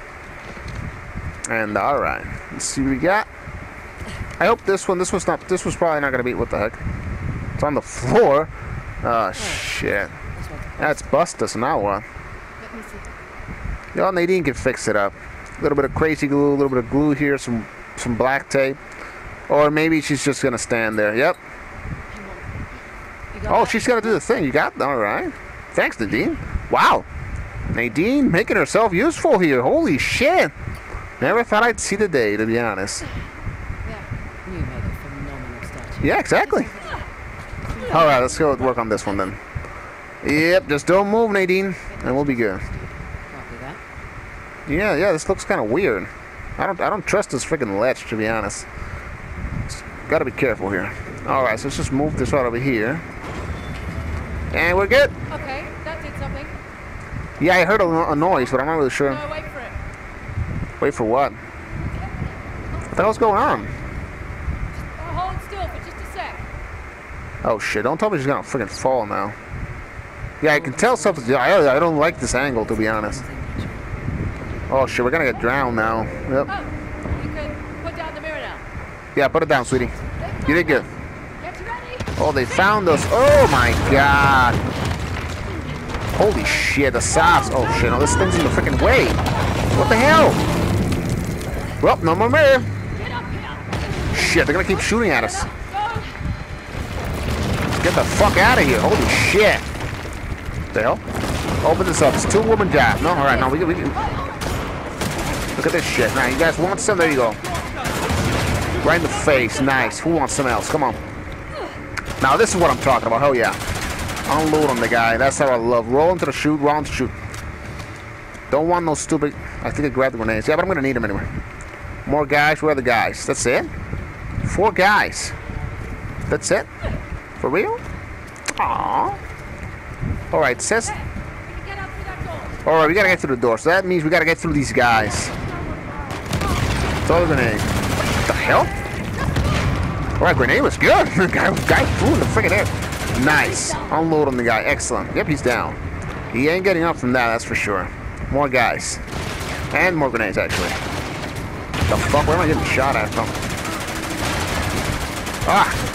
And all right, let's see what we got. I hope this one. This was not. This was probably not gonna be. What the heck? It's on the floor. Ah, oh shit. That's busted. So now what? Let me see. Y'all, Nadine can fix it up. A little bit of crazy glue, a little bit of glue here, some some black tape, or maybe she's just gonna stand there. Yep. Hang on. You got Oh, that? she's got to do the thing. You got all right. Thanks, Nadine. Wow, Nadine making herself useful here. Holy shit! Never thought I'd see the day, to be honest. Yeah. You make a phenomenal statue. Yeah, exactly. All right, let's go work on this one then. Yep, just don't move, Nadine, and we'll be good. Yeah, yeah, this looks kind of weird. I don't, I don't trust this freaking ledge, to be honest. Got to be careful here. All right, so let's just move this right over here, and we're good. Okay, that did something. Yeah, I heard a, a noise, but I'm not really sure. No, wait for it. Wait for what? What the hell's going on? Oh, hold still for just a sec. Oh shit! Don't tell me she's gonna freaking fall now. Yeah, I can tell something. I, I don't like this angle, to be honest. Oh shit, we're gonna get drowned now. Yep. Oh, you can put down the mirror now. Yeah, put it down, sweetie. You did good. Get you ready. Oh, they found us. Oh my god. Holy shit, the sauce. Oh shit, no, this thing's in the freaking way. What the hell? Well, no more mirror. Get up here. Shit, they're gonna keep shooting at us. Get the fuck out of here. Holy shit. The hell? Open this up. It's two woman job. No, alright, no, we can, we can. Look at this shit. Now, you guys want some? There you go. Right in the face. Nice. Who wants some else? Come on. Now, this is what I'm talking about. Hell yeah. Unload on the guy. That's how I love. Roll into the shoot, roll into the shoot. Don't want no stupid. I think I grabbed the grenades. Yeah, but I'm gonna need them anyway. More guys. Where are the guys? That's it? Four guys. That's it? For real? Aww. Alright, says. Alright, we gotta get through the door. So that means we gotta get through these guys. Throw the grenade. What the hell? Alright, grenade was good. Guy, guy flew the freaking air. Nice. Unload on the guy. Excellent. Yep, he's down. He ain't getting up from that, that's for sure. More guys. And more grenades, actually. The fuck? Where am I getting shot at from? Ah!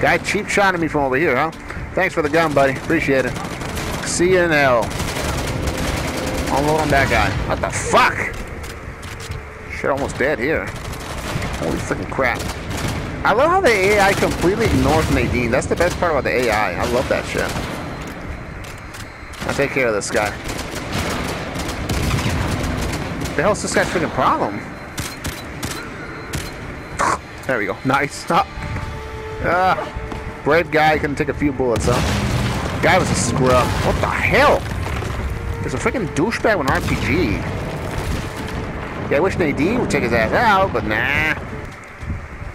Guy cheap shot me from over here, huh? Thanks for the gun, buddy. Appreciate it. Hell. Unload on that guy. What the fuck? Shit, almost dead here. Holy freaking crap. I love how the AI completely ignores Nadine. That's the best part about the AI. I love that shit. I'll take care of this guy. The hell's this guy's freaking problem? There we go. Nice. Ah. Ah. Brave guy can take a few bullets, huh? Guy was a scrub. What the hell? There's a freaking douchebag with an RPG. Yeah, I wish Nadine would take his ass out, but nah.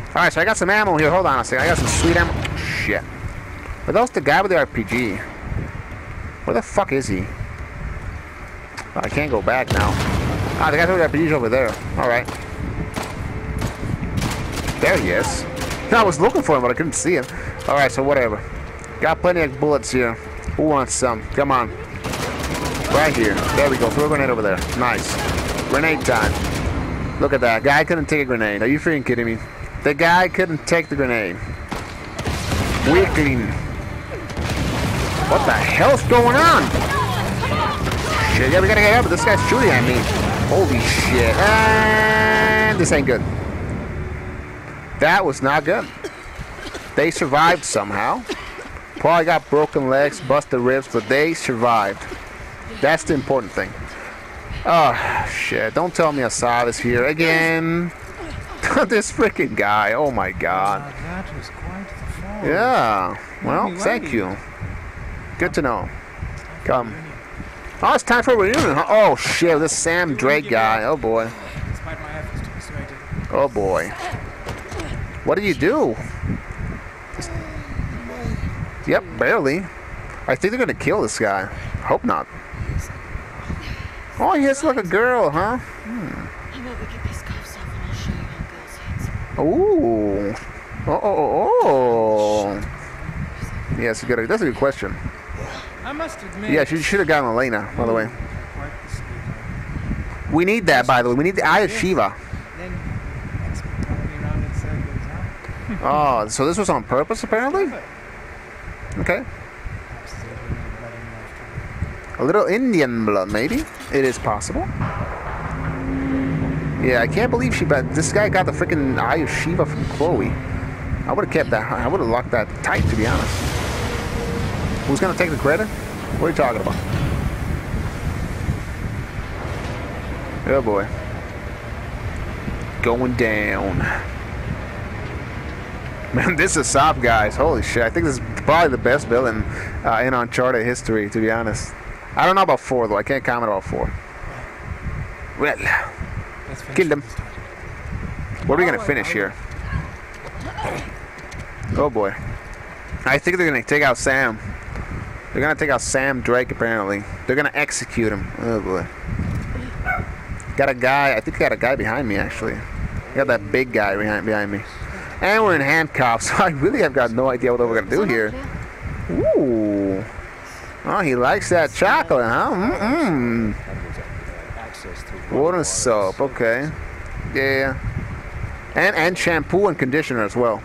Alright, so I got some ammo here. Hold on a second. I got some sweet ammo. Shit. Are those the guy with the RPG? Where the fuck is he? Oh, I can't go back now. Ah, the guy with the RPG's over there. Alright. There he is. I was looking for him, but I couldn't see him. Alright, so whatever. Got plenty of bullets here. Who wants some? Come on. Right here. There we go. Throw a grenade over there. Nice. Grenade time. Look at that. Guy couldn't take a grenade. Are you freaking kidding me? The guy couldn't take the grenade. Weakling. What the hell's going on? Shit, yeah, we gotta get up. This guy's shooting at me. Holy shit. And this ain't good. That was not good. They survived somehow. Probably got broken legs, busted ribs, but they survived. That's the important thing. Oh, shit. Don't tell me Asav is here again. this freaking guy. Oh, my God. Now that was quite the fall. Yeah. Well, thank you. Good to know. Come. Oh, it's time for a reunion. huh? Oh, shit. This Sam Drake guy. Oh, boy. Despite my efforts to persuade him. Oh, boy. What did you do? Yep, barely. I think they're gonna kill this guy. Hope not. Oh, he has like a girl, huh? How about we get these cuffs off and I'll show you how girls hits. Ooh. Oh, oh, oh, oh. Yes, a good. That's a good question. I must admit. Yeah, she should have gotten Elena, by the way. Quite the sweetheart. We need that, by the way. We need the Eye of Shiva. Then, expert walking around in circles, huh? Oh, so this was on purpose, apparently? Okay. A little Indian blood, maybe? It is possible. Yeah, I can't believe she. But this guy got the freaking Eye of Shiva from Chloe. I would have kept that. I would have locked that tight, to be honest. Who's gonna take the credit? What are you talking about? Oh boy. Going down. Man, this is soft, guys. Holy shit! I think this is probably the best villain uh, in Uncharted history, to be honest. I don't know about four though. I can't comment about four. Well, Let's Kill them. what we started. what are we gonna finish here? Oh boy. I think they're gonna take out Sam. They're gonna take out Sam Drake apparently. They're gonna execute him. Oh boy. Got a guy. I think I got a guy behind me actually. Got that big guy behind behind me. And we're in handcuffs. So I really have got no idea what we're gonna do here. Ooh. Oh, he likes that chocolate, huh? Mm-mm. Water and soap, okay. Yeah. And and shampoo and conditioner as well.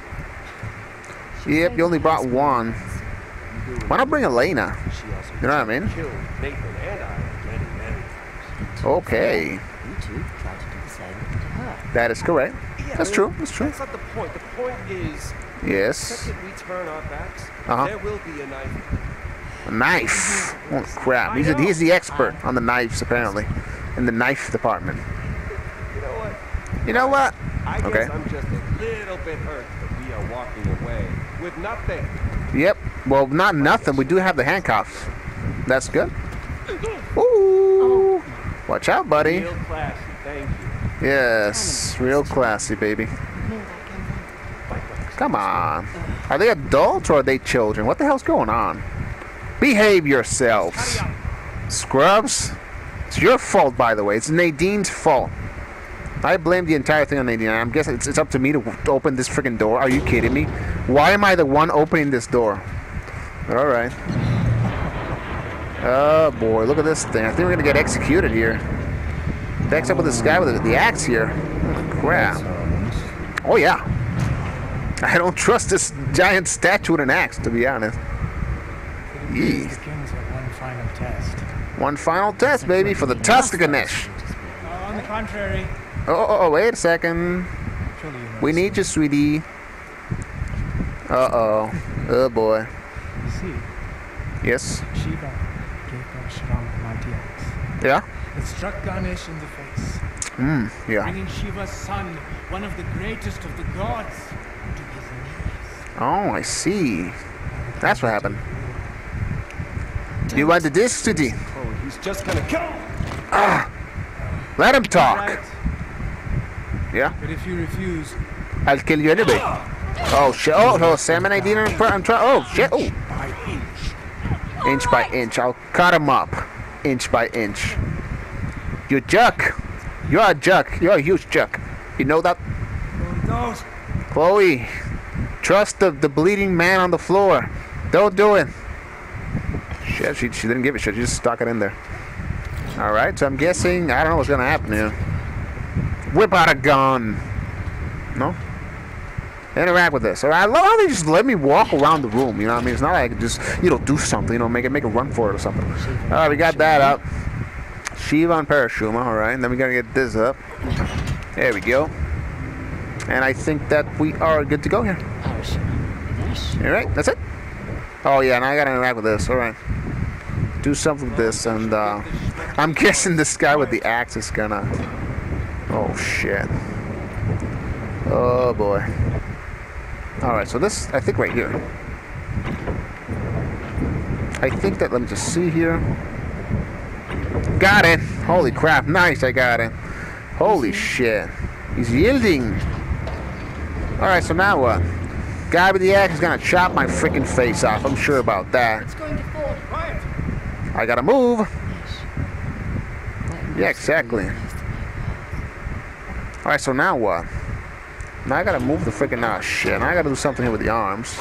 Yep, you only brought one. Why not bring Elena? You know what I mean? killed Nathan and I many, many times. Okay. You two tried to do the same to her. That is correct. Yeah, That's I mean, true, that's true. That's not the point. The point is, the Yes. second we turn our backs, Uh-huh. there will be a knife. A knife. Oh crap. He's, a, he's the expert on the knives apparently. In the knife department. You know what? You know what? I guess Okay. I'm just a little bit hurt that we are walking away with nothing. Yep. Well, not nothing. We do have the handcuffs. That's good. Ooh. Watch out, buddy. Real classy. Thank you. Yes. Real classy, baby. Come on. Are they adults or are they children? What the hell's going on? Behave yourselves. Scrubs. It's your fault, by the way. It's Nadine's fault. I blame the entire thing on Nadine. I'm guessing it's, it's up to me to to open this freaking door. Are you kidding me? Why am I the one opening this door? All right. Oh boy, look at this thing. I think we're gonna get executed here. Next up with this guy with the, the axe here. Oh, crap. Oh yeah. I don't trust this giant statue with an axe, to be honest. Yee. the kings have one final test? One final test, baby, for the Tusk of Ganesh. Uh, on the contrary, Oh, oh, oh, wait a second. surely you know We need you, sweetie. Uh-oh. Oh, boy. You see, Yes? Shiva gave Parashurama the mighty axe. Yeah? It struck Ganesh in the face, Hmm, yeah. bringing Shiva's son, one of the greatest of the gods, to his knees. Oh, I see. That's what happened. You want the disc, sweetie? Oh, he's just gonna kill. Let him talk. Right. Yeah? But if you refuse, I'll kill you anyway. Oh shit! Oh, oh Sam I didn't. I'm trying. Oh shit! Oh, by inch, inch by inch. I'll cut him up, inch by inch. You juck. You're a juck. You're a huge juck. You know that, those Chloe? Trust the the bleeding man on the floor. Don't do it. Shit! She she didn't give a shit. She just stuck it in there. All right. So I'm guessing. I don't know what's gonna happen here. Whip out a gun. No. Interact with this. All right. I love how they just let me walk around the room. You know what I mean? It's not like I can just you know do something. You know, make it make a run for it or something. All right. We got that up. Shiva on Parashurama. All right. And then we gotta get this up. There we go. And I think that we are good to go here. All right. That's it. Oh yeah. and I gotta interact with this. All right. Do something with this, and uh, I'm guessing this guy with the axe is gonna. Oh shit. Oh boy. Alright, so this, I think right here. I think that, let me just see here. Got it! Holy crap, nice, I got it. Holy shit. He's yielding. Alright, so now what? Guy with the axe is gonna chop my freaking face off. I'm sure about that. It's going to fall. quiet. I gotta move. Yeah, exactly. Alright, so now what? Now I gotta move the freaking ah shit. Now I gotta do something here with the arms.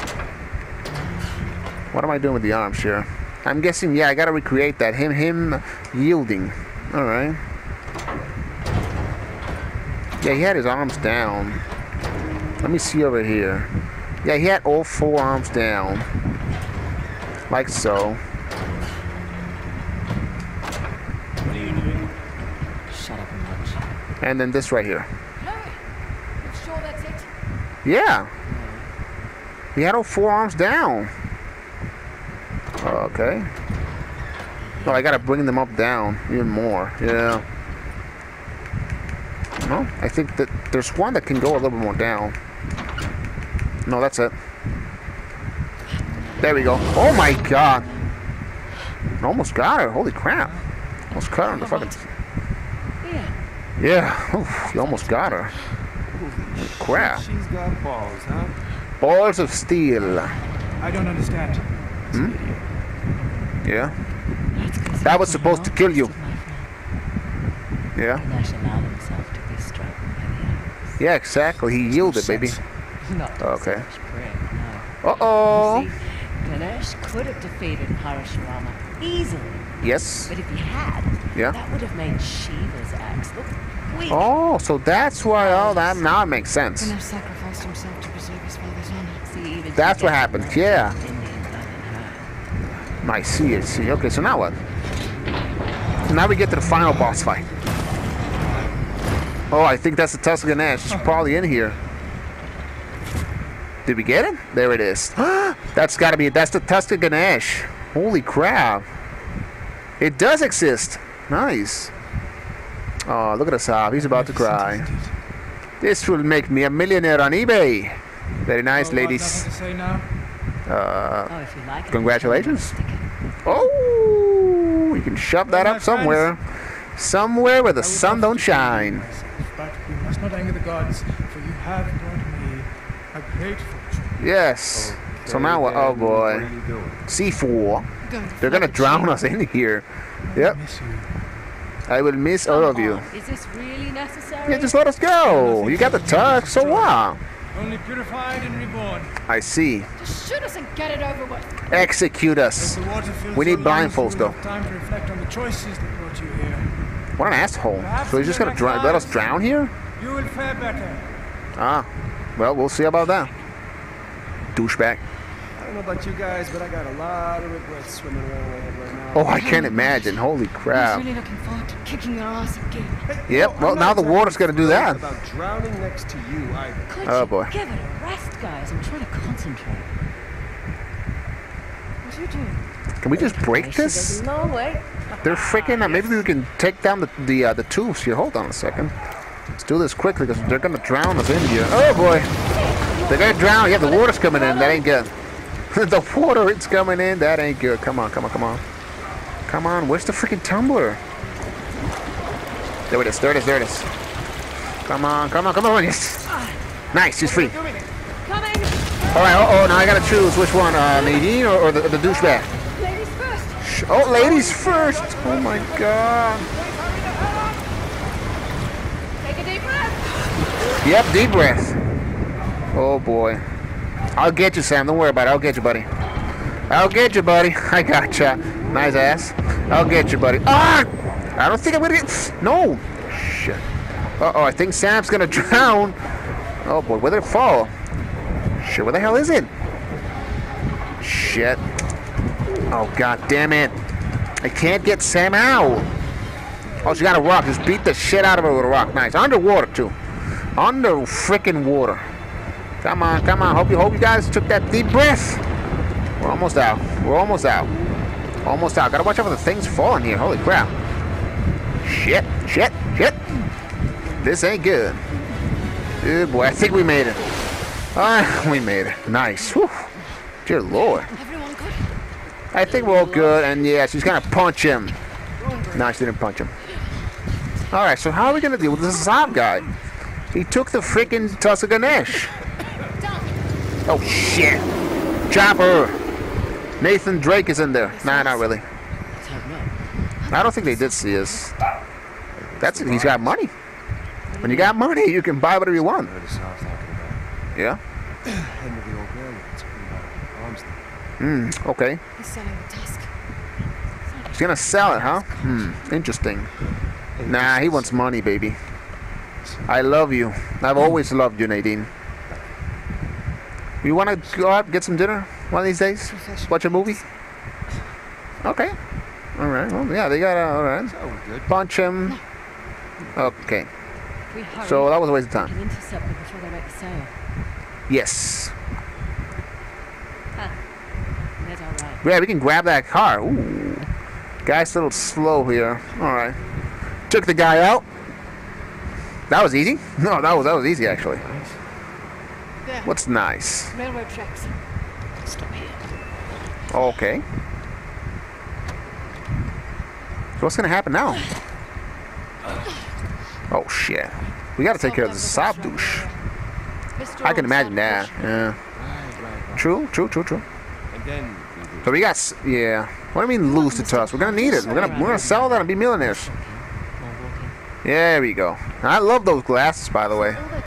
What am I doing with the arms here? I'm guessing yeah, I gotta recreate that. Him him yielding. Alright. Yeah, he had his arms down. Let me see over here. Yeah, he had all four arms down. Like so. What are you doing? Shut up and watch. And then this right here. No. You sure that's it? Yeah. He had all four arms down. Okay. Oh, I gotta bring them up down even more. Yeah. No, I think that there's one that can go a little bit more down. No, that's it. There we go. Oh my god. Almost got her. Holy crap. Almost cut her on the fucking. Yeah. Yeah. Oof, you almost got her. Crap. She's got balls, huh? Balls of steel. I don't understand. Hmm? Yeah. That was supposed to kill you. Yeah. Ganesh allowed himself to be struck by the axe. Yeah, exactly. He yielded, baby. Okay. Uh oh. Ganesh could have defeated Parashurama easily, Yes. but if he had, Yeah. that would have made Shiva's axe look weak. Oh, so that's why. Oh, that now makes sense. Ganesh sacrificed himself to preserve his father's honor. See, That's what happened, yeah. Indian blood in her. I see. I see. Okay, so now what? Now we get to the final boss fight. Oh, I think that's the Tusk of Ganesh. It's probably in here. Did we get it? There it is. that's got to be it. That's the Tusk of Ganesh. Holy crap. It does exist. Nice. Oh, look at Asav. He's about to cry. This will make me a millionaire on eBay. Very nice, Oh, ladies. Nothing to say now? Uh, Oh, if you like it, Congratulations. Stick it. Oh, you can shove that Well, my up somewhere. Somewhere where the sun don't to kill you shine. myself, But we must not anger the gods, for you have brought me a great fortune. Yes. So now what? Oh Okay, What are boy. C4. Going They're gonna drown Shiva. us in here. Yep. I will miss all of you. Is this really necessary? Yeah, just let us go. You got the tux, so what? Only purified and reborn. I see. Just shoot us and get it over with. Execute us. the water fills We need blindfolds, though. Time to reflect on the choices that brought you here. What an asshole. So he's just gonna dr- let us drown here? You will fare better. Ah. Well, we'll see about that. Douchebag. I don't know about you guys, but I got a lot of regrets swimming around my head right now. Oh, I can't imagine. Holy crap. I was crap. really looking forward to kicking your ass again. Hey, Yep, I'm well, now the water's gonna do that. About drowning next to you either. Could Oh, boy. give it a rest, guys? I'm trying to concentrate. What are you doing? Can we just break this? a long way. They're freaking. Uh, maybe we can take down the the uh, the tubes here. Hold on a second. Let's do this quickly because they're gonna drown us in here. Oh boy, they're gonna drown. Yeah, the water's coming in. That ain't good. the water it's coming in. That ain't good. Come on, come on, come on, come on. Where's the freaking tumbler? There it is. There it is. There it is. Come on, come on, come on. Yes. Nice, he's free. Coming! All right. Uh oh, now I gotta choose which one, uh, Nadine or, or the, the douchebag. Ladies first! Oh, ladies first. Oh my god. Take a deep breath! Yep, deep breath. Oh boy. I'll get you, Sam. Don't worry about it. I'll get you, buddy. I'll get you, buddy. I gotcha. Nice ass. I'll get you, buddy. Ah! I don't think I'm gonna get. No. Shit. Uh oh, I think Sam's gonna drown. Oh boy, where did it fall? Shit, where the hell is it? Shit. Oh god damn it. I can't get Sam out. Oh, she got a rock. Just beat the shit out of her with a rock. Nice. Underwater too. Under freaking water. Come on, come on. Hope you hope you guys took that deep breath. We're almost out. We're almost out. Almost out. Gotta watch out for the things falling here. Holy crap. Shit, shit, shit. This ain't good. Good boy. I think we made it. Ah, we made it. Nice. Whew. Dear Lord. Everyone good? I think we're all good. And yeah, she's gonna punch him. No, she didn't punch him. All right. So how are we gonna deal with this Zob guy? He took the freaking Tusk of Ganesh. Oh shit! Chopper! Nathan Drake is in there. Nah, not really. I don't think they did see us. That's it. He's got money. When you got money, you can buy whatever you want. Heard of South talking about Yeah. heading to the old railroads. Arms Hmm. Okay. He's selling the tusk. He's gonna sell it, huh? Hmm. Interesting. Nah, he wants money, baby. I love you. I've always loved you, Nadine. You wanna go out get some dinner one of these days? Watch a movie? Okay. All right. Well, yeah, they got. Uh, all right. Oh, we're good. Punch him. Okay. If we hurry, So that was a waste of time. intercept them before they make the sale. Yes. That's alright. Yeah, we can grab that car. Ooh. Guy's a little slow here. All right. Took the guy out. That was easy. No, that was that was easy actually. There. What's nice? Railroad tracks. Stop here. Okay. So what's gonna happen now? Oh shit. We gotta take care of the sob douche. I can imagine that. Yeah. True, true, true, true. And then. So we got yeah. What do you mean lose the Tusk? We're gonna need it. We're gonna we're gonna sell that and be millionaires. More. There we go. I love those glasses, by the way. All